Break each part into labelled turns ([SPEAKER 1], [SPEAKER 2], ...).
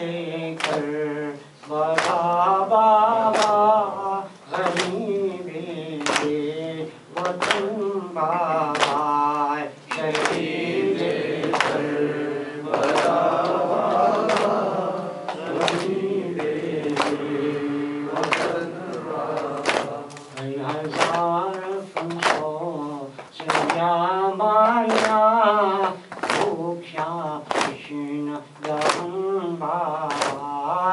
[SPEAKER 1] देकर बड़ा बाबा गरीबी के वतन बाबा शहीद कर बड़ा बाबा गरीबी के वतन कई हजार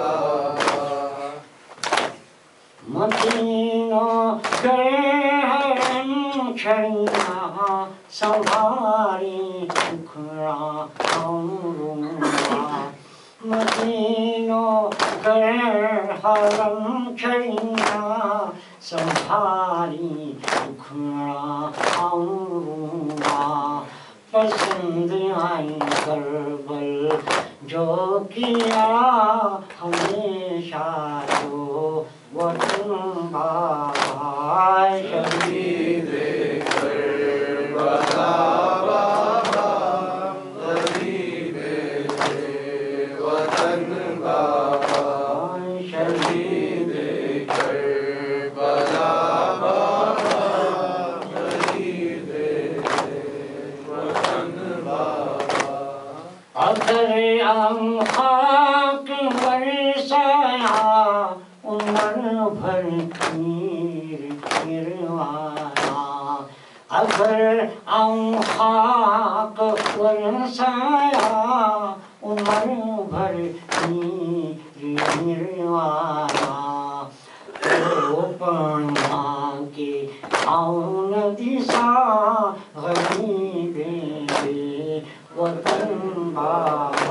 [SPEAKER 1] सफर में उतरदार आए बिछोड़ो निकोदो ही पर न बंधाई वतन भाई शहीद भाई शहीद मदीना गए छैया संभारी उखड़ा औरूंगा मदीनो गए हरम छैया संभारी उखड़ा औरूंगा पसंद आई करबल 저기야. 한 हाक परसायमि भरिणायांगर हा آون साया उमिरि भरणी आया वा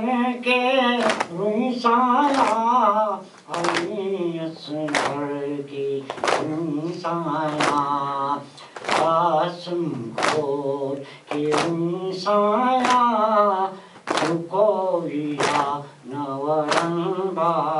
[SPEAKER 1] ke rumsala Ayasmar ki rumsala Asm khor ki rumsala Sukoya navarambala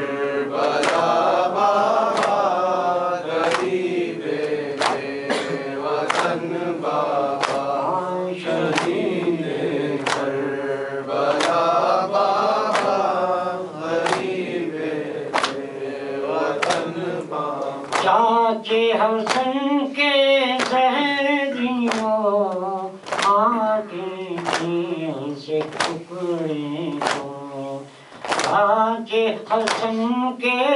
[SPEAKER 1] Hasan के